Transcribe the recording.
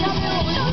Yeah.